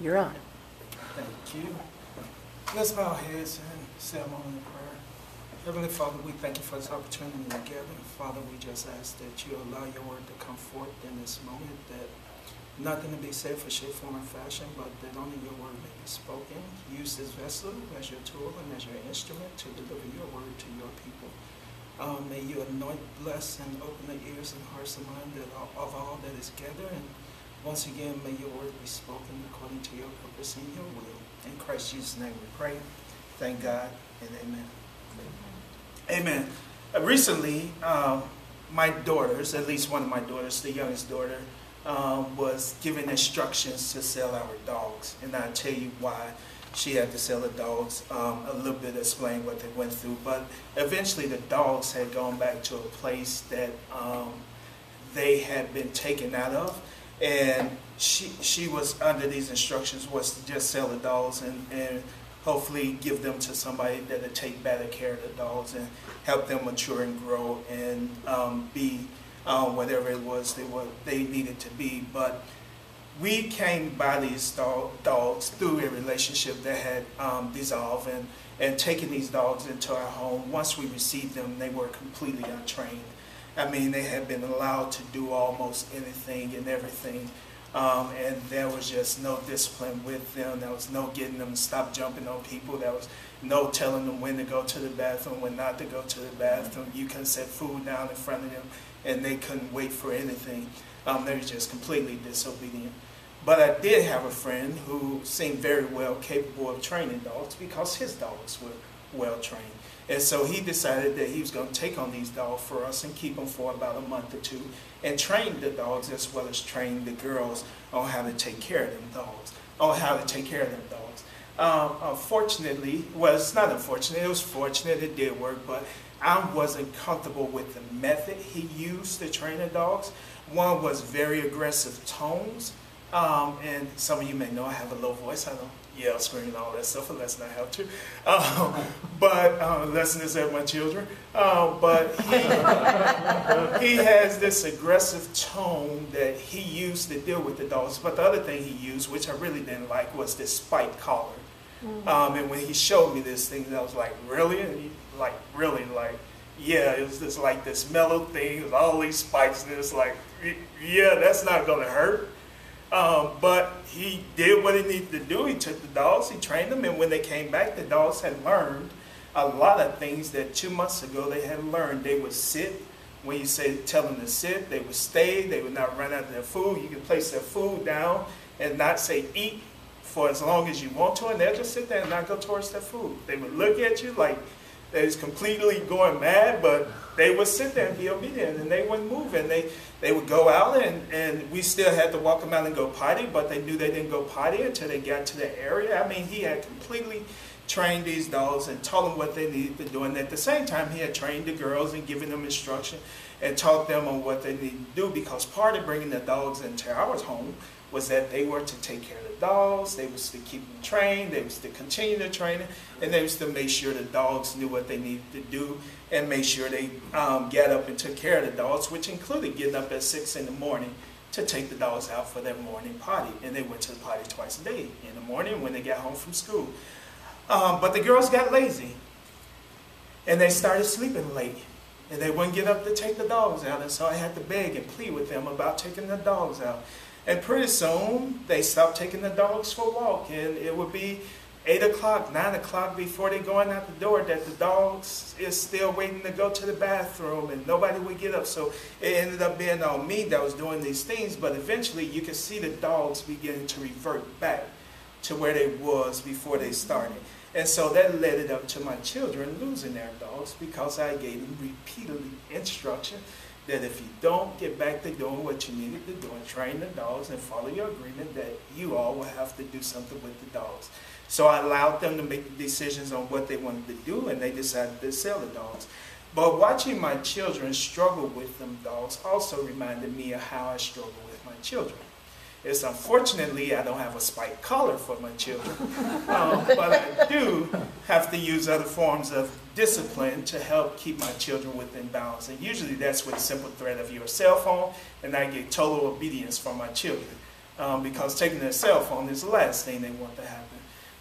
You're on. Thank you. Let's bow our heads and say a moment of prayer. Heavenly Father, we thank you for this opportunity to together. Father, we just ask that you allow your word to come forth in this moment, that nothing to be said for shape, form, or fashion, but that only your word may be spoken. Use this vessel as your tool and as your instrument to deliver your word to your people. Um, may you anoint, bless, and open the ears and hearts and minds of all that is gathered. And once again, may your word be spoken according to your purpose and your will. In Christ Jesus' name we pray. Thank God and amen. Amen. Uh, recently, um, my daughters, at least one of my daughters, the youngest daughter, um, was given instructions to sell our dogs. And I'll tell you why she had to sell the dogs, um, a little bit explain what they went through. But eventually the dogs had gone back to a place that um, they had been taken out of. And she, she was under these instructions was to just sell the dogs and, and hopefully give them to somebody that would take better care of the dogs and help them mature and grow and um, be uh, whatever it was they were they needed to be. But we came by these dogs through a relationship that had um, dissolved and, and taking these dogs into our home. Once we received them, they were completely untrained. I mean, they had been allowed to do almost anything and everything. Um, and there was just no discipline with them. There was no getting them to stop jumping on people. There was no telling them when to go to the bathroom, when not to go to the bathroom. You can set food down in front of them, and they couldn't wait for anything. Um, they were just completely disobedient. But I did have a friend who seemed very well capable of training dogs because his dogs were well trained. And so he decided that he was going to take on these dogs for us and keep them for about a month or two and train the dogs as well as train the girls on how to take care of them dogs, on how to take care of them dogs. Um, unfortunately, well, it's not unfortunate, it was fortunate, it did work, but I wasn't comfortable with the method he used to train the dogs. One was very aggressive tones, um, and some of you may know I have a low voice. I don't yell, scream, and all that stuff unless I have to. Um, but uh, lesson is at my children. Uh, but he, he has this aggressive tone that he used to deal with the dogs. But the other thing he used, which I really didn't like, was this spike collar. Mm-hmm. Um, and when he showed me this thing, I was like, really? And he, like, really? Like, yeah, it was just like this mellow thing with all these spikes. And it's like, yeah, that's not going to hurt. Um, but he did what he needed to do. He took the dogs, he trained them, and when they came back, the dogs had learned a lot of things that two months ago they had learned. They would sit. When you say tell them to sit, they would stay. They would not run out of their food. You could place their food down and not say eat for as long as you want to, and they'll just sit there and not go towards their food. They would look at you like they was completely going mad, but they would sit there and be obedient, and they wouldn't move, and they they would go out and, and we still had to walk them out and go potty, but they knew they didn't go potty until they got to the area. I mean, he had completely trained these dogs and taught them what they needed to do. And at the same time, he had trained the girls and given them instruction and taught them on what they needed to do because part of bringing the dogs into our home was that they were to take care of the dogs, they was to keep them trained, they was to continue the training, and they was to make sure the dogs knew what they needed to do and make sure they um, get up and took care of the dogs, which included getting up at 6 in the morning to take the dogs out for their morning potty. And they went to the potty twice a day, in the morning when they got home from school. Um, but the girls got lazy, and they started sleeping late. And they wouldn't get up to take the dogs out, and so I had to beg and plead with them about taking the dogs out. And pretty soon, they stopped taking the dogs for a walk. And it would be 8 o'clock, 9 o'clock before they going out the door that the dogs is still waiting to go to the bathroom and nobody would get up. So it ended up being on me that was doing these things. But eventually, you could see the dogs beginning to revert back to where they was before they started. And so that led it up to my children losing their dogs because I gave them repeatedly instruction that if you don't get back to doing what you needed to do and train the dogs and follow your agreement, that you all will have to do something with the dogs. So I allowed them to make decisions on what they wanted to do, and they decided to sell the dogs. But watching my children struggle with them dogs also reminded me of how I struggle with my children. It's unfortunately I don't have a spike collar for my children, um, but I do have to use other forms of discipline to help keep my children within bounds. And usually that's with a simple threat of your cell phone, and I get total obedience from my children. um, because taking their cell phone is the last thing they want to happen.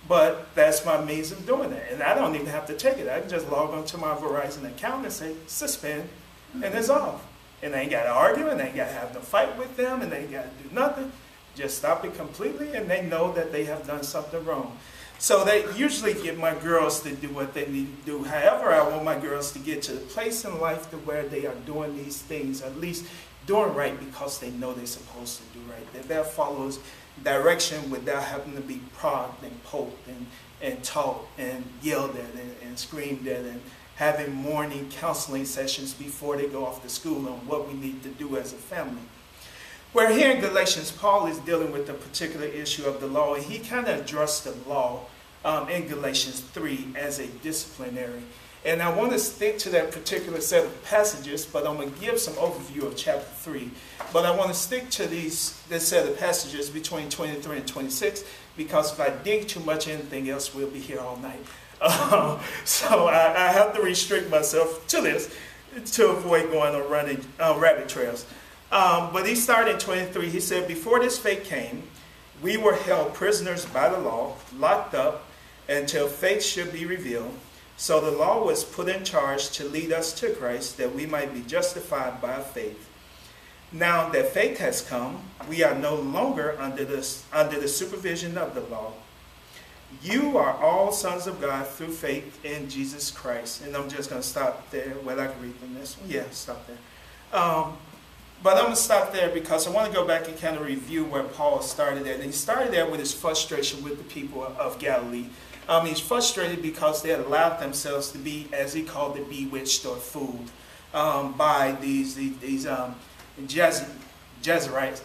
But that's my means of doing it. And I don't even have to take it. I can just log onto my Verizon account and say suspend, and it's off. And they ain't got to argue, and they ain't got to have no fight with them, and they ain't got to do nothing. Just stop it completely, and they know that they have done something wrong. So they usually get my girls to do what they need to do. However, I want my girls to get to the place in life to where they are doing these things, at least doing right because they know they're supposed to do right. That that follows direction without having to be prodded and poked and, and taught and yelled at and, and screamed at and having morning counseling sessions before they go off to school on what we need to do as a family. Where here in Galatians, Paul is dealing with the particular issue of the law, and he kind of addressed the law um, in Galatians 3 as a disciplinary. And I want to stick to that particular set of passages, but I'm going to give some overview of chapter 3. But I want to stick to these this set of passages between 23 and 26, because if I dig too much anything else, we'll be here all night. Um, so I, I, have to restrict myself to this to avoid going on running uh, rabbit trails. Um, but he started in 23. He said, Before this faith came, we were held prisoners by the law, locked up until faith should be revealed. So the law was put in charge to lead us to Christ that we might be justified by faith. Now that faith has come, we are no longer under the, under the supervision of the law. You are all sons of God through faith in Jesus Christ. And I'm just going to stop there. Well, I can read from this one. Yeah, stop there. Um, but I'm going to stop there because I want to go back and kind of review where Paul started at. And he started there with his frustration with the people of Galilee. Um, he's frustrated because they had allowed themselves to be, as he called it, bewitched or fooled um, by these, these, these um, Jezerites,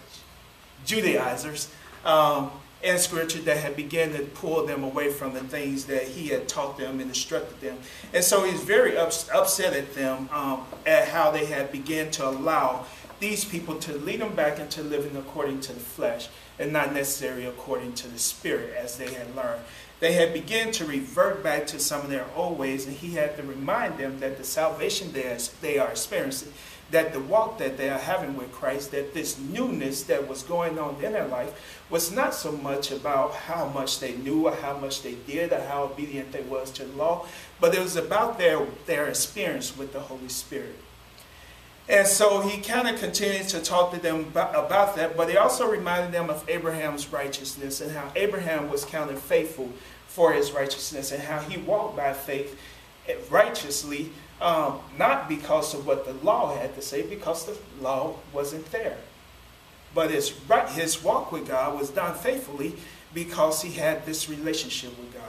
Judaizers um, in Scripture that had begun to pull them away from the things that he had taught them and instructed them. And so he's very ups upset at them um, at how they had begun to allow these people to lead them back into living according to the flesh and not necessarily according to the spirit as they had learned they had begun to revert back to some of their old ways, and he had to remind them that the salvation they are, experiencing, that the walk that they are having with Christ, that this newness that was going on in their life was not so much about how much they knew or how much they did or how obedient they was to the law, but it was about their, their experience with the Holy Spirit. And so he kind of continued to talk to them about that, but he also reminded them of Abraham's righteousness and how Abraham was counted faithful for his righteousness and how he walked by faith righteously, um, not because of what the law had to say, because the law wasn't there. But his, his walk with God was done faithfully because he had this relationship with God.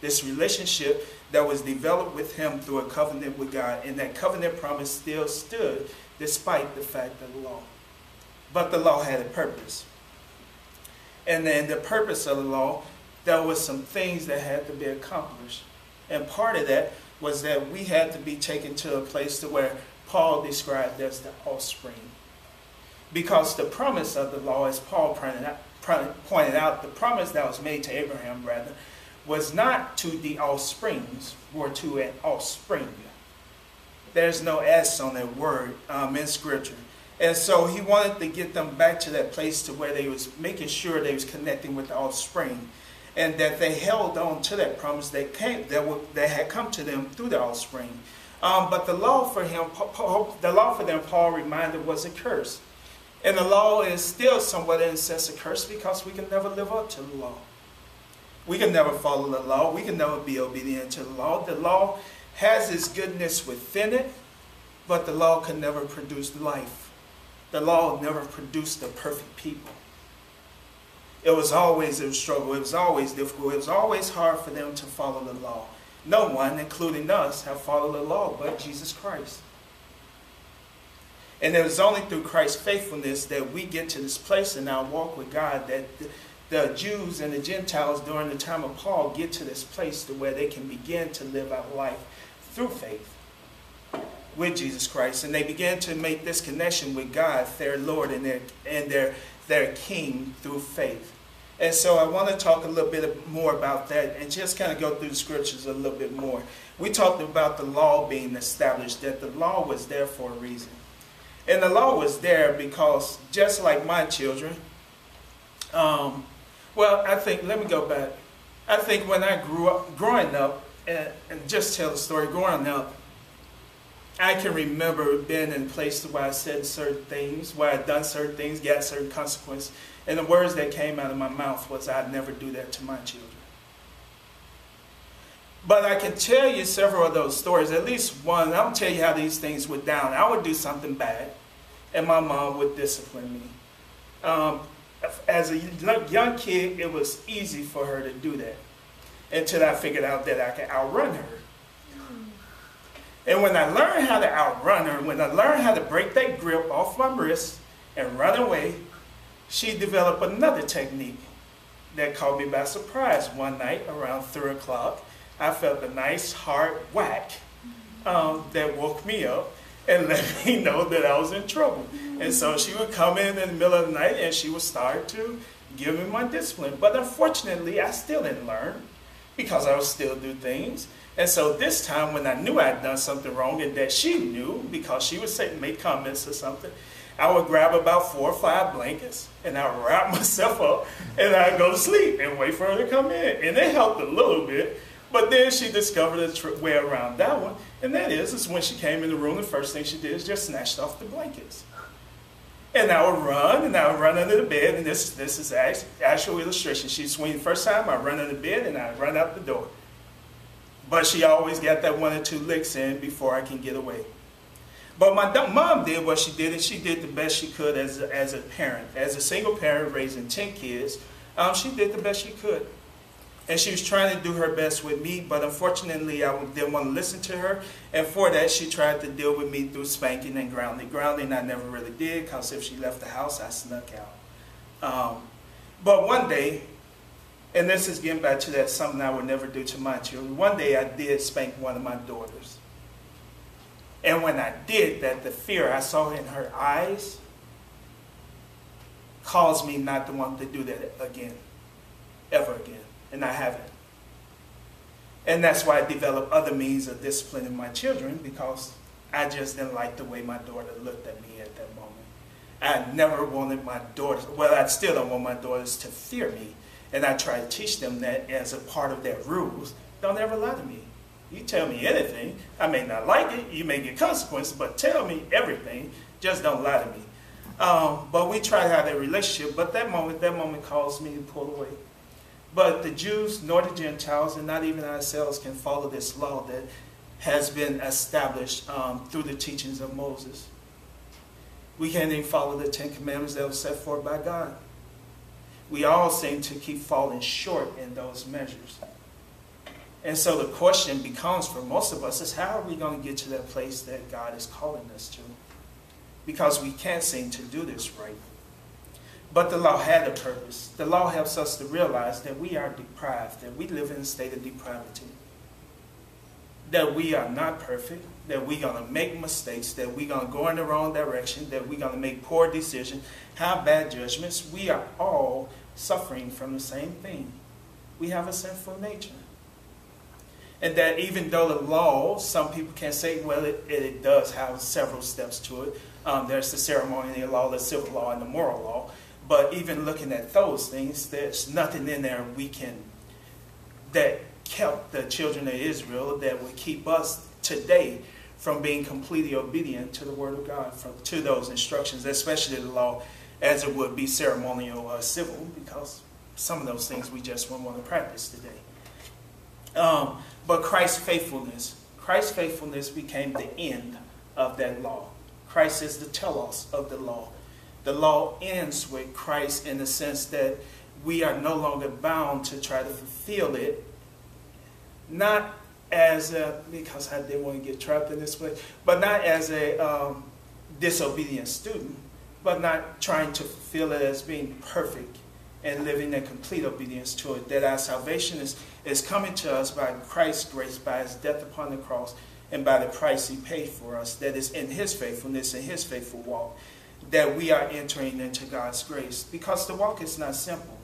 This relationship that was developed with him through a covenant with God. And that covenant promise still stood despite the fact of the law. But the law had a purpose. And then the purpose of the law, there was some things that had to be accomplished. And part of that was that we had to be taken to a place to where Paul described as the offspring. Because the promise of the law, as Paul pointed out, the promise that was made to Abraham, rather, was not to the offsprings, or to an offspring there's no S on that word um, in Scripture. And so he wanted to get them back to that place to where they was making sure they was connecting with the offspring. And that they held on to that promise that came that, were, that had come to them through the offspring. Um, but the law for him, Paul, the law for them, Paul reminded, was a curse. And the law is still somewhat in a sense a curse because we can never live up to the law. We can never follow the law. We can never be obedient to the law. The law has its goodness within it, but the law can never produce life. The law never produced the perfect people. It was always a struggle. It was always difficult. It was always hard for them to follow the law. No one, including us, have followed the law but Jesus Christ. And it was only through Christ's faithfulness that we get to this place in our walk with God that the Jews and the Gentiles during the time of Paul get to this place to where they can begin to live out life through faith with Jesus Christ. And they began to make this connection with God, their Lord and their, and their, their King through faith. And so I want to talk a little bit more about that and just kind of go through the scriptures a little bit more. We talked about the law being established, that the law was there for a reason. And the law was there because just like my children, Um, well, I think, let me go back. I think when I grew up, growing up, and, and just tell the story, growing up, I can remember being in places where I said certain things, where I'd done certain things, got certain consequences. And the words that came out of my mouth was, I'd never do that to my children. But I can tell you several of those stories, at least one. I'll tell you how these things went down. I would do something bad, and my mom would discipline me. Um, as a young kid, it was easy for her to do that until I figured out that I could outrun her. And when I learned how to outrun her, when I learned how to break that grip off my wrist and run away, she developed another technique that caught me by surprise one night around 3 o'clock. I felt a nice hard whack um, that woke me up and let me know that I was in trouble. And so she would come in in the middle of the night and she would start to give me my discipline. But unfortunately, I still didn't learn because I would still do things. And so this time when I knew I'd done something wrong and that she knew because she would say, make comments or something, I would grab about four or five blankets and I would wrap myself up and I'd go to sleep and wait for her to come in. And it helped a little bit. But then she discovered a way around that one. And that is, is when she came in the room, the first thing she did is just snatched off the blankets. And I would run, and I would run under the bed, and this, this is actual illustration. She'd swing the first time, I run under the bed, and I run out the door. But she always got that one or two licks in before I can get away. But my mom did what she did, and she did the best she could as a, as a parent. As a single parent raising 10 kids, um, she did the best she could. And she was trying to do her best with me, but unfortunately, I didn't want to listen to her. And for that, she tried to deal with me through spanking and grounding. Grounding, I never really did, because if she left the house, I snuck out. Um, but one day, and this is getting back to that something I would never do to my children. One day I did spank one of my daughters. And when I did that, the fear I saw in her eyes caused me not to want to do that again, ever again. And I haven't. And that's why I developed other means of disciplining my children because I just didn't like the way my daughter looked at me at that moment. I never wanted my daughters, well, I still don't want my daughters to fear me and I try to teach them that as a part of their rules. Don't ever lie to me. You tell me anything. I may not like it. You may get consequences, but tell me everything. Just don't lie to me. Um, but we try to have that relationship. But that moment, that moment caused me to pull away. But the Jews nor the Gentiles, and not even ourselves, can follow this law that has been established um, through the teachings of Moses. We can't even follow the Ten Commandments that were set forth by God we all seem to keep falling short in those measures. And so the question becomes for most of us is how are we going to get to that place that God is calling us to? Because we can't seem to do this right. But the law had a purpose. The law helps us to realize that we are deprived, that we live in a state of depravity, that we are not perfect, that we're going to make mistakes, that we're going to go in the wrong direction, that we're going to make poor decisions, have bad judgments. We are all suffering from the same thing. We have a sinful nature. And that even though the law, some people can say, well, it, it does have several steps to it. Um, there's the ceremonial law, the civil law, and the moral law. But even looking at those things, there's nothing in there we can, that kept the children of Israel, that would keep us today from being completely obedient to the Word of God, from, to those instructions, especially the law as it would be ceremonial or civil, because some of those things we just wouldn't want to practice today. Um, but Christ's faithfulness, Christ's faithfulness became the end of that law. Christ is the telos of the law. The law ends with Christ in the sense that we are no longer bound to try to fulfill it, not as a, because I didn't want to get trapped in this way, but not as a um, disobedient student, but not trying to fulfill it as being perfect and living in complete obedience to it. That our salvation is, is coming to us by Christ's grace, by his death upon the cross, and by the price he paid for us. That is in his faithfulness and his faithful walk. That we are entering into God's grace. Because the walk is not simple.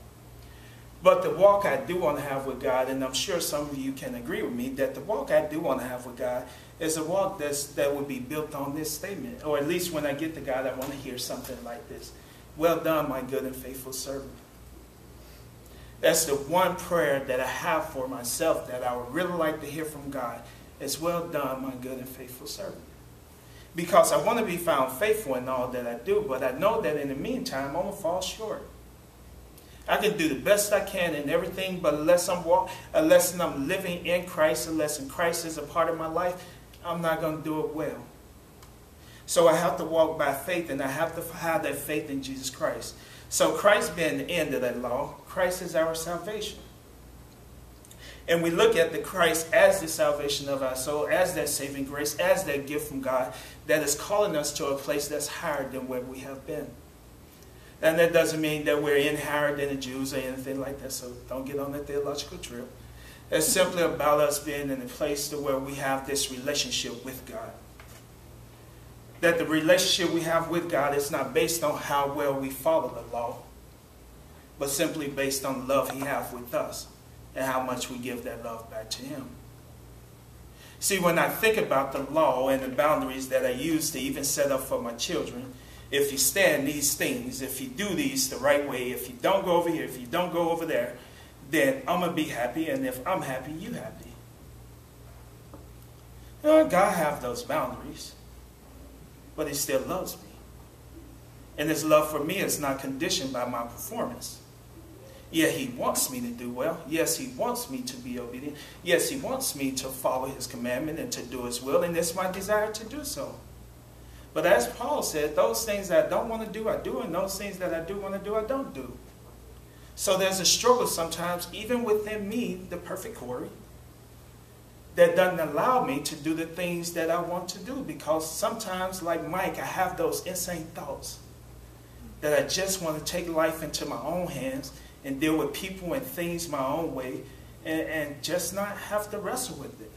But the walk I do want to have with God, and I'm sure some of you can agree with me, that the walk I do want to have with God is a walk that's, that would be built on this statement. Or at least when I get to God, I want to hear something like this. Well done, my good and faithful servant. That's the one prayer that I have for myself that I would really like to hear from God. It's well done, my good and faithful servant. Because I want to be found faithful in all that I do, but I know that in the meantime, I'm going to fall short. I can do the best I can in everything, but unless I'm walk, unless I'm living in Christ, unless Christ is a part of my life, I'm not going to do it well. So I have to walk by faith, and I have to have that faith in Jesus Christ. So Christ being the end of that law, Christ is our salvation. And we look at the Christ as the salvation of our soul, as that saving grace, as that gift from God that is calling us to a place that's higher than where we have been. And that doesn't mean that we're in higher than the Jews or anything like that, so don't get on that theological trip. It's simply about us being in a place to where we have this relationship with God. That the relationship we have with God is not based on how well we follow the law, but simply based on the love he has with us and how much we give that love back to him. See, when I think about the law and the boundaries that I use to even set up for my children, if you stand these things, if you do these the right way, if you don't go over here, if you don't go over there, then I'm going to be happy, and if I'm happy, you happy. You know, God have those boundaries, but he still loves me. And his love for me is not conditioned by my performance. Yeah, he wants me to do well. Yes, he wants me to be obedient. Yes, he wants me to follow his commandment and to do his will, and it's my desire to do so. But as Paul said, those things that I don't want to do, I do, and those things that I do want to do, I don't do. So there's a struggle sometimes, even within me, the perfect Corey, that doesn't allow me to do the things that I want to do. Because sometimes, like Mike, I have those insane thoughts that I just want to take life into my own hands and deal with people and things my own way and, and just not have to wrestle with it.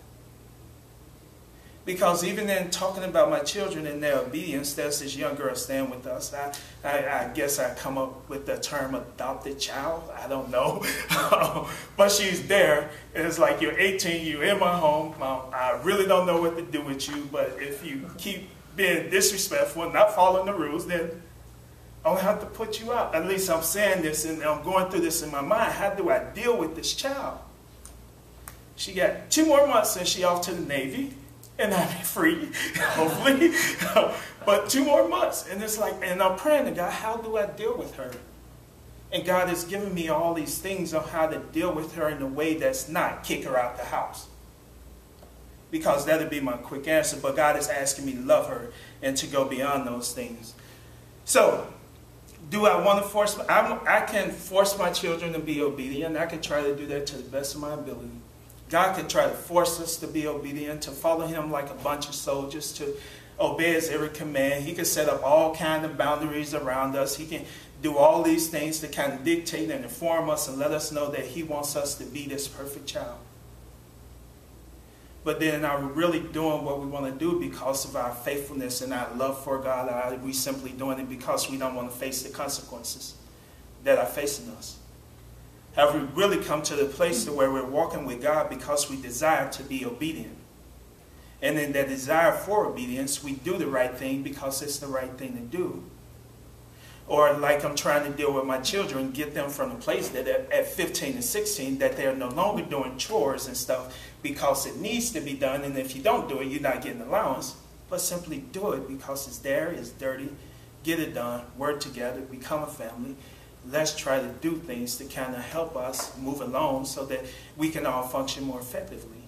Because even in talking about my children and their obedience, there's this young girl staying with us. I, I, I guess I come up with the term adopted child. I don't know. but she's there. And it's like you're 18, you're in my home. I really don't know what to do with you. But if you keep being disrespectful and not following the rules, then I'll have to put you out. At least I'm saying this and I'm going through this in my mind. How do I deal with this child? She got two more months and she off to the Navy and I'll be free, hopefully. but two more months. And it's like, and I'm praying to God, how do I deal with her? And God has given me all these things on how to deal with her in a way that's not kick her out the house. Because that'd be my quick answer. But God is asking me to love her and to go beyond those things. So, do I want to force, I, I can force my children to be obedient. I can try to do that to the best of my ability. God can try to force us to be obedient, to follow him like a bunch of soldiers, to obey his every command. He can set up all kind of boundaries around us. He can do all these things to kind of dictate and inform us and let us know that he wants us to be this perfect child. But then are we really doing what we want to do because of our faithfulness and our love for God? Are we simply doing it because we don't want to face the consequences that are facing us? Have we really come to the place where we're walking with God because we desire to be obedient? And in that desire for obedience, we do the right thing because it's the right thing to do. Or like I'm trying to deal with my children, get them from the place that at 15 and 16 that they're no longer doing chores and stuff because it needs to be done. And if you don't do it, you're not getting allowance. But simply do it because it's there, it's dirty. Get it done, work together, become a family, let's try to do things to kind of help us move along so that we can all function more effectively.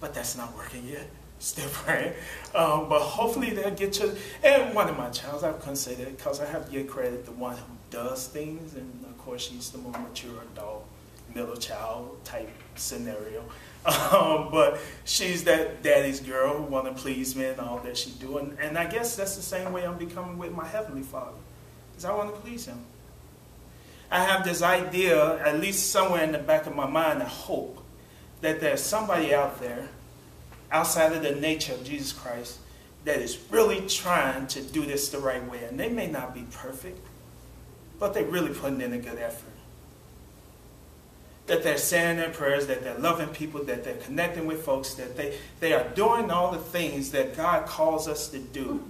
But that's not working yet. Still praying. Um, but hopefully they'll get to, and one of my childs, I couldn't say that because I have to give credit the one who does things, and of course she's the more mature adult, middle child type scenario. Um, but she's that daddy's girl who want to please me and all that she do. And, and I guess that's the same way I'm becoming with my Heavenly Father, is I want to please him. I have this idea, at least somewhere in the back of my mind, I hope, that there's somebody out there, outside of the nature of Jesus Christ, that is really trying to do this the right way. And they may not be perfect, but they're really putting in a good effort. That they're saying their prayers, that they're loving people, that they're connecting with folks, that they, they are doing all the things that God calls us to do.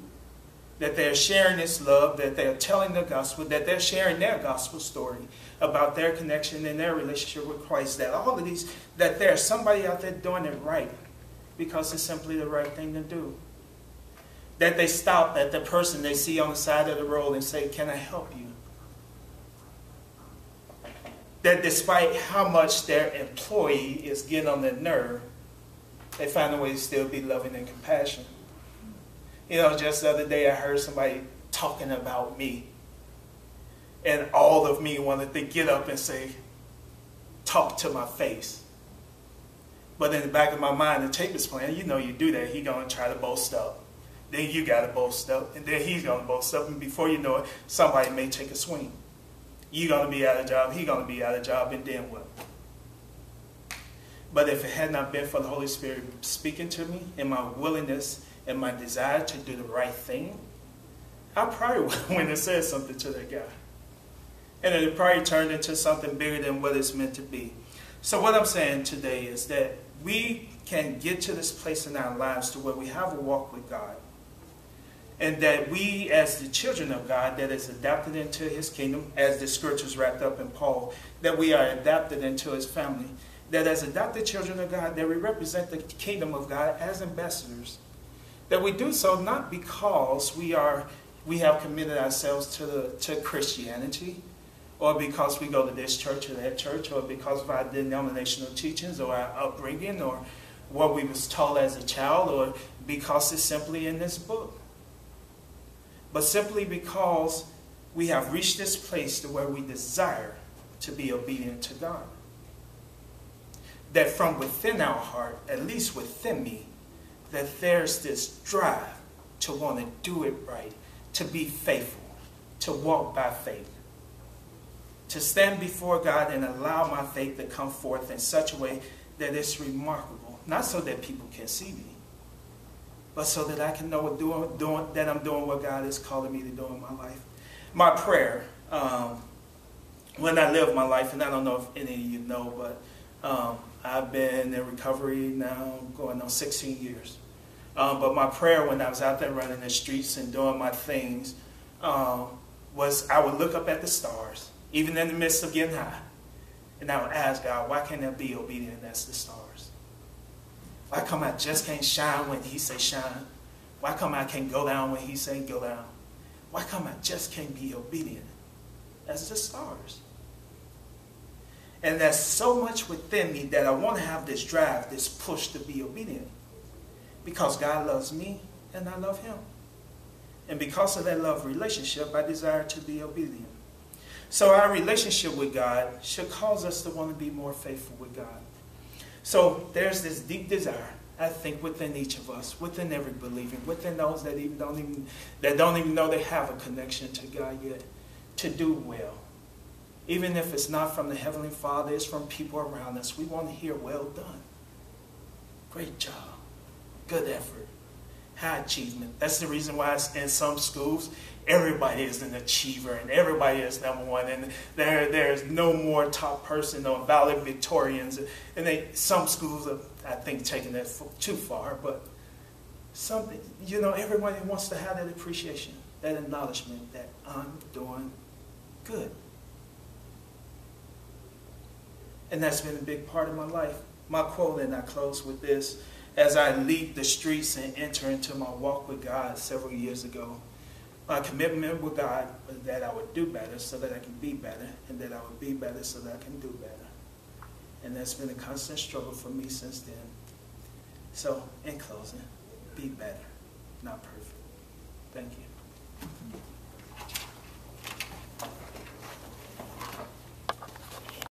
that they're sharing this love, that they're telling the gospel, that they're sharing their gospel story about their connection and their relationship with Christ, that all of these, that there's somebody out there doing it right because it's simply the right thing to do. That they stop at the person they see on the side of the road and say, Can I help you? That despite how much their employee is getting on their nerve, they find a way to still be loving and compassionate. You know, just the other day I heard somebody talking about me. And all of me wanted to get up and say, talk to my face. But in the back of my mind, the tape is playing. You know you do that. He's going to try to boast up. Then you got to boast up. And then he's going to boast up. And before you know it, somebody may take a swing. You're going to be out of job. He's going to be out of job. And then what? But if it had not been for the Holy Spirit speaking to me and my willingness and my desire to do the right thing, I probably wouldn't have said something to that guy. And it probably turned into something bigger than what it's meant to be. So what I'm saying today is that we can get to this place in our lives to where we have a walk with God. And that we, as the children of God, that is adapted into his kingdom, as the scriptures wrapped up in Paul, that we are adapted into his family. That as adopted children of God, that we represent the kingdom of God as ambassadors that we do so not because we are we have committed ourselves to the, to Christianity, or because we go to this church or that church, or because of our denominational teachings or our upbringing, or what we was taught as a child, or because it's simply in this book. But simply because we have reached this place to where we desire to be obedient to God. That from within our heart, at least within me, that there's this drive to want to do it right, to be faithful, to walk by faith, to stand before God and allow my faith to come forth in such a way that it's remarkable. Not so that people can see me, but so that I can know what doing, doing, that I'm doing what God is calling me to do in my life. My prayer, um, when I live my life, and I don't know if any of you know, but um, I've been in recovery now going on 16 years. Um, but my prayer when I was out there running the streets and doing my things um, was I would look up at the stars, even in the midst of getting high, and I would ask God, why can't I be obedient as the stars? Why come I just can't shine when He say shine? Why come I can't go down when He say go down? Why come I just can't be obedient as the stars? And there's so much within me that I want to have this drive, this push to be obedient. Because God loves me and I love him. And because of that love relationship, I desire to be obedient. So our relationship with God should cause us to want to be more faithful with God. So there's this deep desire, I think, within each of us, within every believer, within those that even don't even that don't even know they have a connection to God yet, to do well. Even if it's not from the Heavenly Father, it's from people around us. We want to hear, well done. Great job good effort, high achievement. That's the reason why in some schools, everybody is an achiever and everybody is number one. And there, there's no more top person or valedictorians. And they, some schools are, I think, taking that too far. But something, you know, everybody wants to have that appreciation, that acknowledgement that I'm doing good. And that's been a big part of my life. My quote, and I close with this as I leave the streets and enter into my walk with God several years ago, my commitment with God was that I would do better so that I can be better, and that I would be better so that I can do better. And that's been a constant struggle for me since then. So, in closing, be better, not perfect. Thank you.